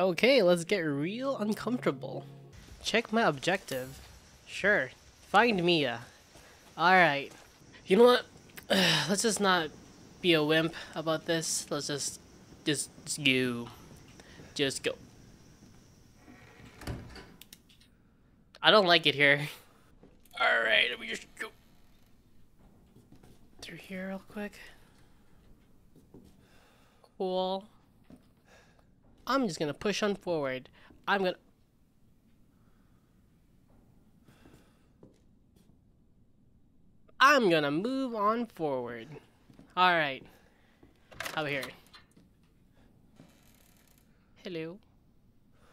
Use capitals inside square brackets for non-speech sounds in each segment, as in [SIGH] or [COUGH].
Okay, let's get real uncomfortable. Check my objective. Sure. Find Mia. Alright. You know what? [SIGHS] let's just not be a wimp about this. Let's just, just, just go. Just go. I don't like it here. Alright, let me just go through here real quick. Cool. I'm just gonna push on forward. I'm gonna... I'm gonna move on forward. Alright. Over here. Hello.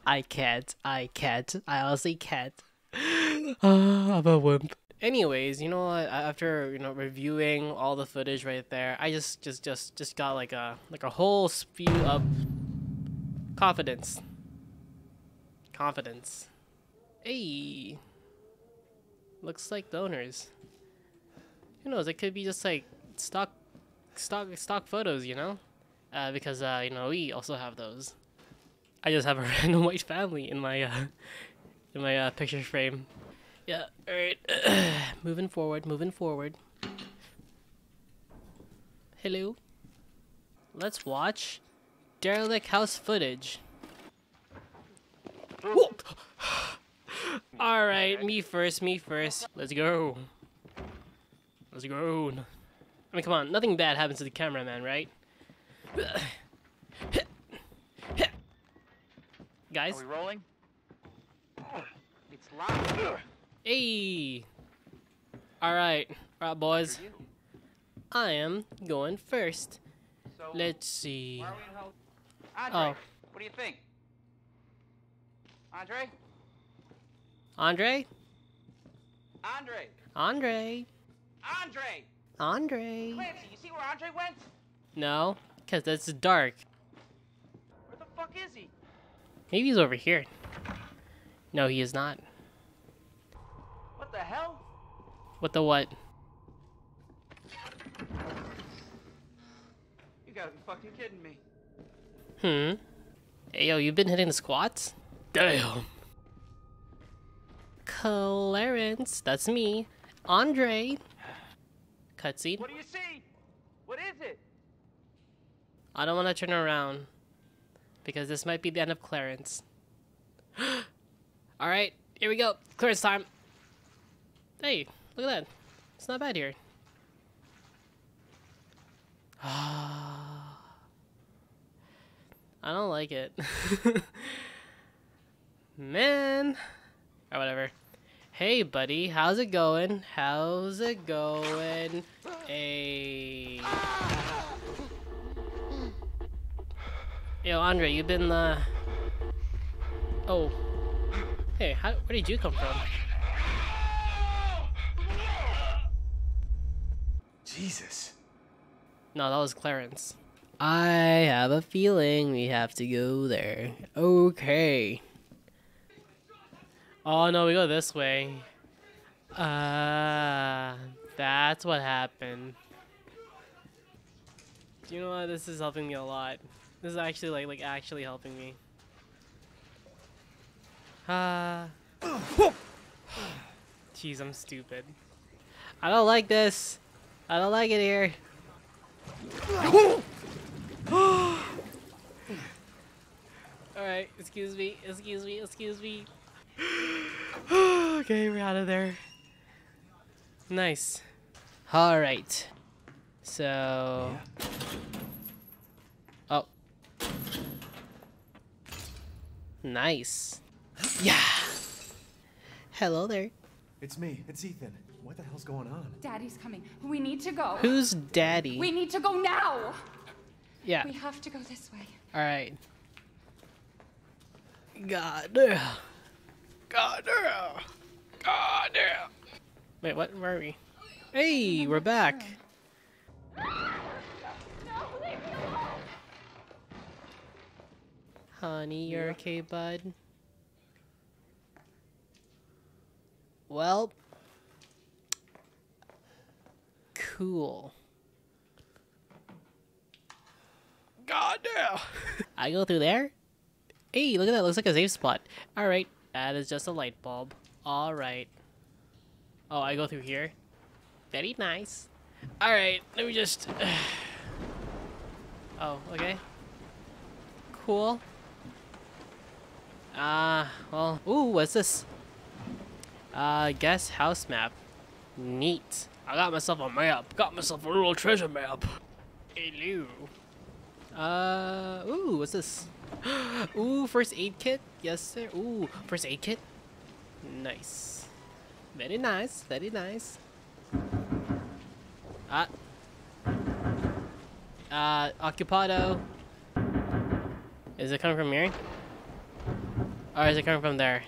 I can't. I can't. I honestly can't. [GASPS] Ah, I'm a wimp. Anyways, you know what? After you know reviewing all the footage right there, I just just just just got like a like a whole spew of confidence. Confidence. Hey. Looks like donors. Who knows? It could be just like stock stock stock photos, you know? Uh, because uh, you know we also have those. I just have a [LAUGHS] random white family in my uh, [LAUGHS] in my uh, picture frame. Yeah. All right. [CLEARS THROAT] moving forward. Moving forward. Hello. Let's watch derelict house footage. All right, me first. Me first. Let's go. Let's go. I mean, come on. Nothing bad happens to the cameraman, right? Guys. Are we rolling? It's loud. Hey. All right, all right, boys. I am going first. So, Let's see. Andre, Oh. what do you think? Andre? Andre. Andre? Andre. Andre! Andre. Clancy, you see where Andre went? No, cause it's dark. Where the fuck is he? Maybe he's over here. No, he is not. What the hell? What the what? You gotta be fucking kidding me. Hmm. Hey, yo, you've been hitting the squats? Damn. Clarence, that's me. Andre. Cutscene. What do you see? What is it? I don't want to turn around because this might be the end of Clarence. [GASPS] All right, here we go. Clarence time. Hey, look at that. It's not bad here. I don't like it. [LAUGHS] Man. Or whatever. Hey, buddy. How's it going? How's it going? Hey. Yo, Andre, you've been, uh... Oh. Hey, how, where did you come from? Jesus. No, that was Clarence. I have a feeling we have to go there. Okay. Oh no, we go this way. Ah, that's what happened. Do you know what? This is helping me a lot. This is actually like like actually helping me. Ah. [SIGHS] Jeez, I'm stupid. I don't like this. I don't like it here. Alright, excuse me, excuse me, excuse me. [SIGHS] okay, we're out of there. Nice. Alright. So. Oh. Nice. Yeah. Hello there. It's me. It's Ethan. What the hell's going on? Daddy's coming. We need to go. Who's daddy? We need to go now. yeah. We have to go this way. Alright. God damn. God damn. God damn. Wait, what? Where are we? Hey, we're back. No, leave me alone. Honey, you're okay, bud? Well. Cool. God damn. I go through there? Hey, look at that. Looks like a safe spot. All right, that is just a light bulb. All right. Oh, I go through here. Very nice. All right, let me just. [SIGHS] oh, okay. Cool. Ah, well. Ooh, what's this? Uh, guest house map. Neat. I got myself a map. Got myself a little treasure map. Hello. Uh, ooh, what's this? [GASPS] ooh, first aid kit. Yes, sir. Ooh, first aid kit. Nice. Very nice. Very nice. Ah. Uh, occupado. Is it coming from here? Or is it coming from there?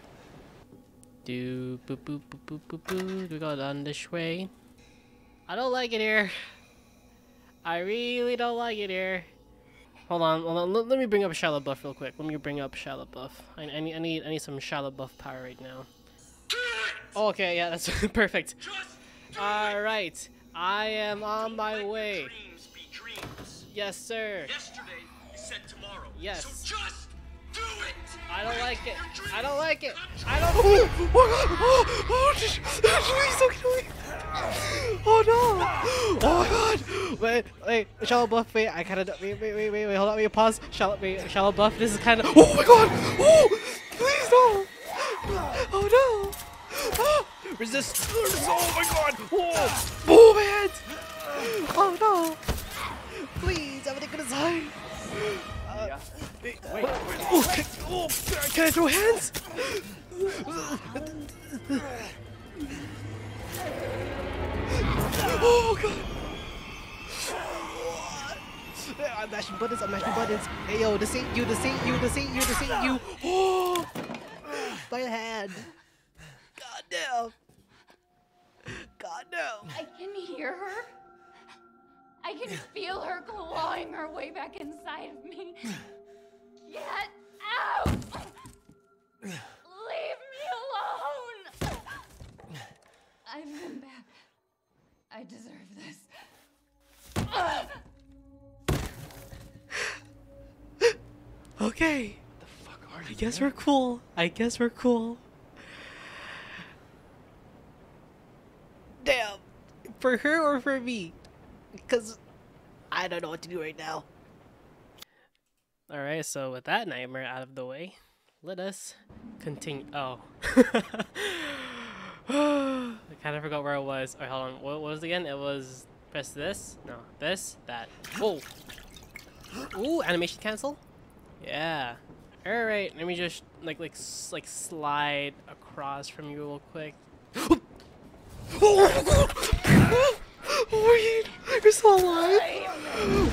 Do boop boop boop boop boop boop. We go down this way. I don't like it here. I really don't like it here. Hold on, hold on. Let, let me bring up Shia LaBeouf real quick. Let me bring up Shia LaBeouf. I, I need, I need, I need some Shia LaBeouf power right now. Oh, okay, yeah, that's perfect. All right, I am on my way. Dreams be dreams. Yes, sir. Yesterday is said tomorrow. Yes. So just do it. I don't like it. I don't like it. I don't. Oh, oh, oh, oh, just- please don't kill me. Oh no! Oh my god! Wait, wait, Shia LaBeouf. Wait, I kind of wait, wait, wait, wait, wait. Hold on, wait, pause. Shallow, wait, Shia LaBeouf. This is kind of. Oh my god! Oh, please don't! Oh no! Ah, resist! Oh my god! Oh, oh my head! Oh no! Please, everything gonna die. Uh, wait, wait, Oh, can, oh, can I throw hands? Oh god! I'm mashing buttons, I'm mashing buttons. Hey yo, this ain't you, this ain't you, this ain't you, this ain't you. Oh! My hand. God damn. God damn. I can hear her. I can feel her clawing her way back inside of me. Get out! I've been bad. I deserve this. Okay. The fuck are I guess man? we're cool. I guess we're cool. Damn. For her or for me? Because I don't know what to do right now. Alright, so with that nightmare out of the way, let us continue. Oh. [LAUGHS] [SIGHS] [SIGHS] [SIGHS] Kind of forgot where I was. Oh, hold on. What was it again? It was press this? No, this, that. Whoa. Ooh, animation cancel? Yeah. All right. Let me just like like like slide across from you real quick. [GASPS] oh wait, you're still alive?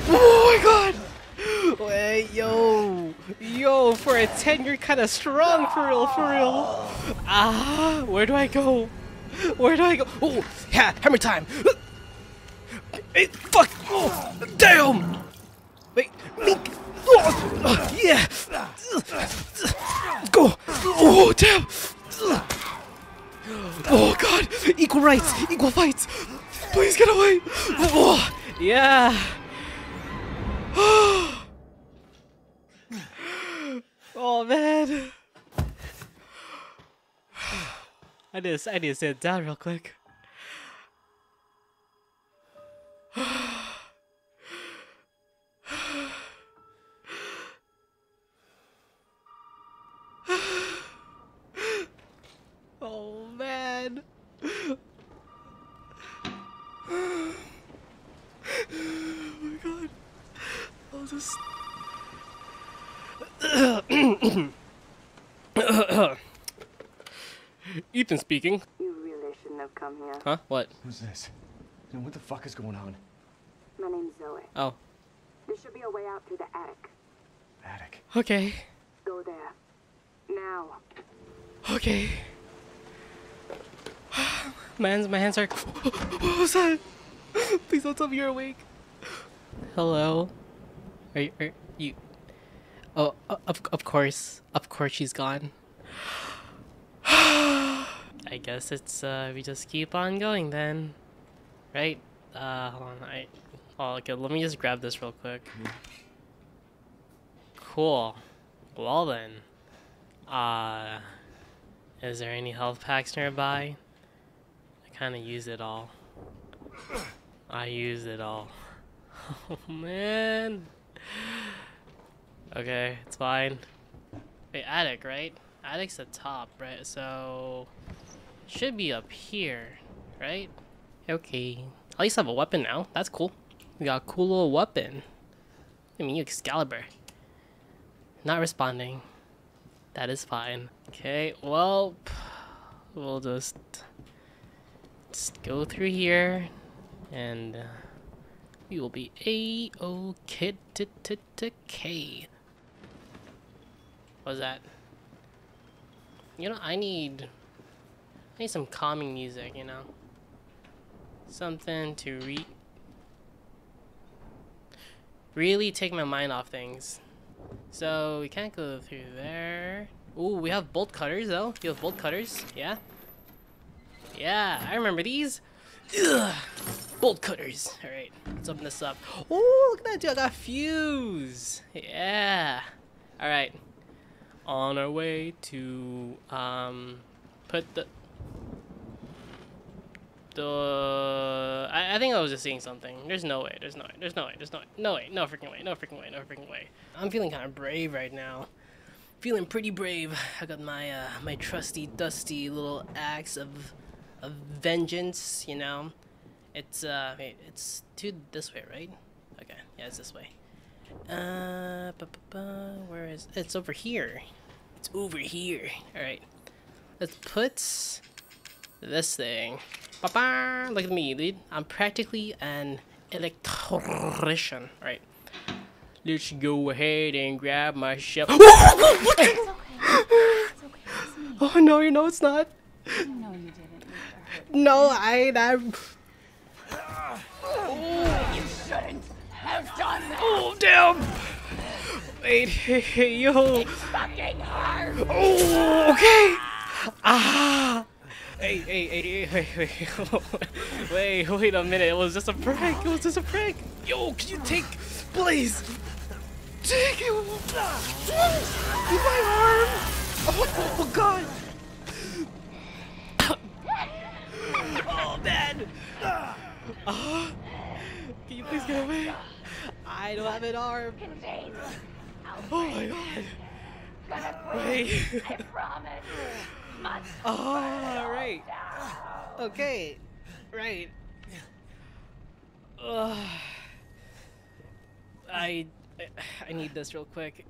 Oh my god! Wait, yo, yo, for a ten, you're kind of strong for real, for real. Ah, where do I go? Where do I go? Oh, yeah, hammer time. Hey, fuck! Oh, damn! Wait, Mink! Oh, yeah! Go! Oh, damn! Oh, God! Equal rights! Equal fights! Please get away! [SIGHS] Oh, yeah! Oh, man! I need to, I need to sit down real quick. Oh man. oh my god. I'll just. Ethan speaking. You really shouldn't have come here. Huh? What? Who's this? And what the fuck is going on? My name's Zoe. Oh. There should be a way out through the attic. Attic. Okay. Go there. Now. Okay. [SIGHS] My hands, my hands are. What was that? Please don't tell me you're awake. Hello. Are you? Are you? Oh, of of course, of course she's gone. [SIGHS] [SIGHS] I guess it's uh we just keep on going then, right? Uh, hold on. I. Oh, okay. Let me just grab this real quick. Cool. Well then, uh, is there any health packs nearby? I kind of use it all. I use it all. [LAUGHS] Oh man. Okay, it's fine. Wait, attic, right? Attic's the top, right? So should be up here, right? Okay. At least I have a weapon now. That's cool. We got a cool little weapon. I mean, Excalibur. Not responding. That is fine. Okay, well, [SIGHS] we'll just, just go through here, and uh, we will be a-okay. What was that? You know, I need, I need some calming music. You know, something to re really take my mind off things. So we can't go through there. Ooh, we have bolt cutters though. You have bolt cutters, yeah? Yeah, I remember these. Ugh. Bolt cutters. All right, let's open this up. Oh, look at that dude! I got fuse. Yeah. All right. On our way to um, put the the I, I think I was just seeing something. There's no way. There's no way. There's no way. There's no way. No way. No freaking way. No freaking way. No freaking way. I'm feeling kind of brave right now. Feeling pretty brave. I got my uh, my trusty dusty little axe of of vengeance. You know, it's uh wait, it's to this way, right? Okay, yeah, it's this way. Uh, bu- bu- bu- where is it's over here? It's over here. All right, let's put this thing. Ba-ba! Look at me, dude. I'm practically an electrician. All right. Let's go ahead and grab my shell. [GASPS] It's okay. It's. It's oh no, you know it's not. Know you didn't. No, I. I'm. You shouldn't have done that. Oh damn! Wait, hey, hey, yo. Fucking hard. Oh, okay. Ah. Hey, hey, hey, hey, wait, [LAUGHS] wait, wait, wait a minute. It was just a prank. It was just a prank. Yo, can you take, please? Take it. My arm. Oh, oh God. Oh man. Ah. Can you please get away? I don't have an arm. Oh my God. Wait. I promise. Much. All right. Okay. Right. Ugh. I I need this real quick.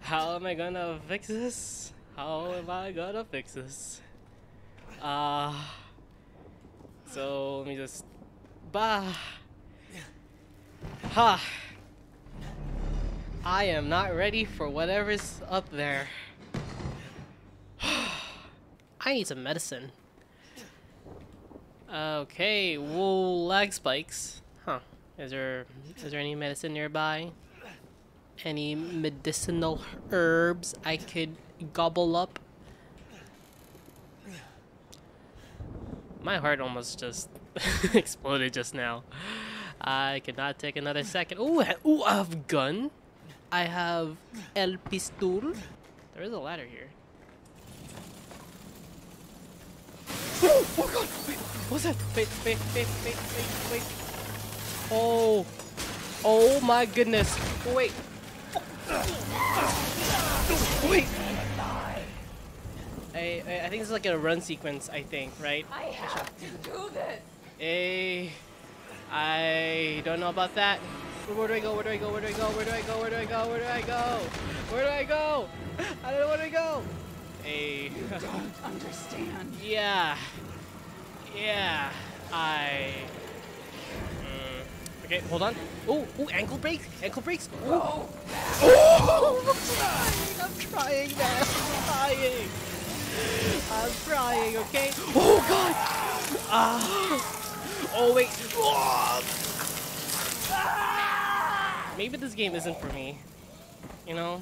How am I gonna fix this? How am I gonna fix this? Uh so let me just bah ha I am not ready for whatever's up there. I need some medicine. Okay, wool lag spikes. Huh. Is there is there any medicine nearby? Any medicinal herbs I could gobble up? My heart almost just [LAUGHS] exploded just now. I cannot take another second. Ooh, ooh, I have gun. I have el pistol. There is a ladder here. Oh, oh god! Wait, what's that? Wait, wait, wait, wait, wait, wait. Oh, oh my goodness! Wait. Wait. I, I I think this is like a run sequence. I think, right? I have to do this. Eh, I don't know about that. Where do I go? Where do I go? Where do I go? Where do I go? Where do I go? Where do I go? Where do I go? I don't know where to go. Eh. Don't understand. Yeah. Yeah. I. Mm. Okay, hold on. Oh, oh, ankle break, ankle breaks. Oh. Oh, I'm trying. I'm trying, man. I'm trying. I'm trying. Okay. Oh God. Ah. Oh wait. Oh. Maybe this game isn't for me. You know,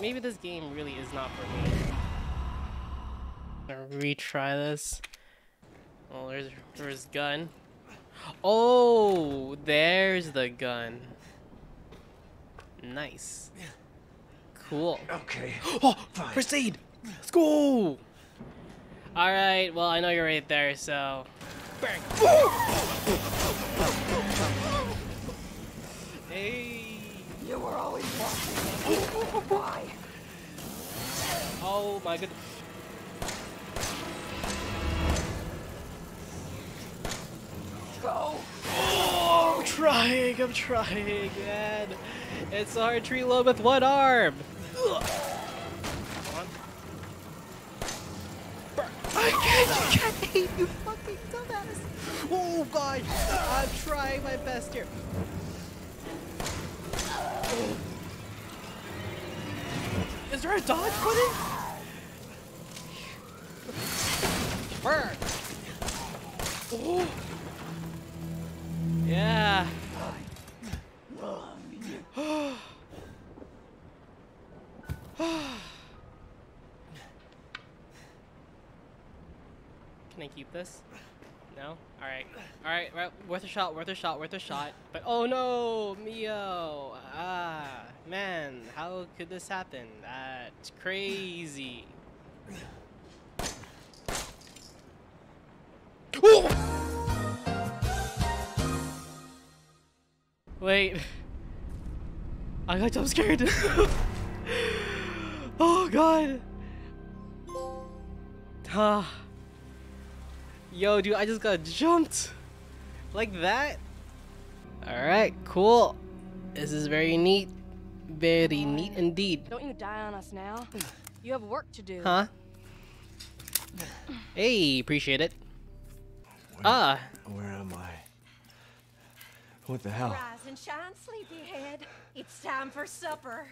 maybe this game really is not for me. Gonna retry this. Oh, there's there's gun. Oh, there's the gun. Nice. Cool. Okay. Oh, first aid. Let's go. All right. Well, I know you're right there, so. Bang. Hey. You were always watching. Why? Oh my goodness. Go. Oh, I'm trying. I'm trying, man. It's hard tree reload with one arm. I can't. You can't aim, you fucking dumbass. Oh god. I'm trying my best here. Is there a dodge button? Burn. Oh. This? No? Alright. Alright, right, worth a shot, worth a shot, worth a shot. But oh no! Mio! Ah, man, how could this happen? That's crazy. Wait. I got jump scared. [LAUGHS] oh god. Ah. Yo, dude, I just got jumped. Like that? Alright, cool. This is very neat. Very neat indeed. Don't you die on us now. You have work to do. Huh? Hey, appreciate it. Ah, Where am I? What the hell? Rise and shine, sleepyhead. It's time for supper.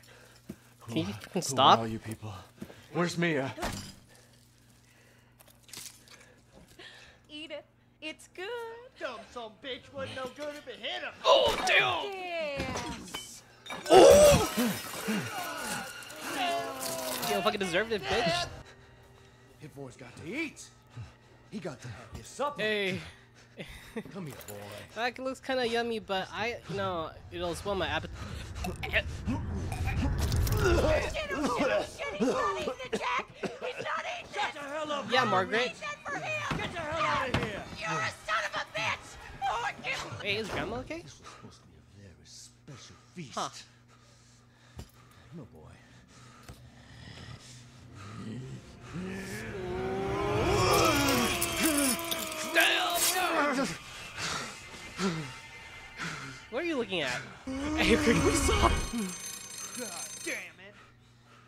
can you fucking Who are stop? all you people? Where's Mia? Eat it. It's good. Dumb some bitch wasn't no good if it hit him. Oh, damn! Yes. You don't fucking deserved it, bitch. His boy's got to eat. He got to have his supper. Hey. Come here, boy. That looks kind of yummy, but I, you know, it'll swell my appetite. Shit, oh, shit, oh, shit. He's not eating it, Jack. He's not eating Shut the hell up. Yeah, Marguerite. Eat that for him. Get the hell out of here. You're a son of a bitch. Oh, you. Hey, is grandma okay? This was supposed to be a very special feast. Huh. No boy. What are you looking at? [LAUGHS] Hey, grandma, stop. God damn it.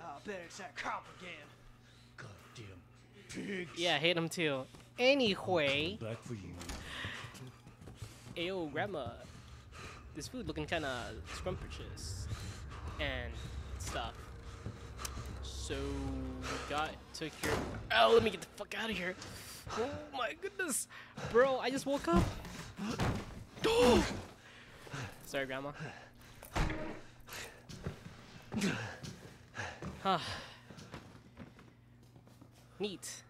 I bet it's that cop again. Goddamn pigs. Yeah, I hate him too. Anyway, Back for you. ayo, grandma, this food looking kind of scrumptious and stuff. So we got to here. Oh, let me get the fuck out of here. Oh my goodness, bro! I just woke up. [GASPS] Sorry, grandma. [SIGHS] Huh. Neat.